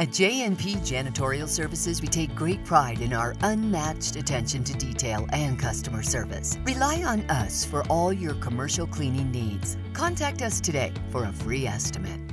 At JNP Janitorial Services, we take great pride in our unmatched attention to detail and customer service. Rely on us for all your commercial cleaning needs. Contact us today for a free estimate.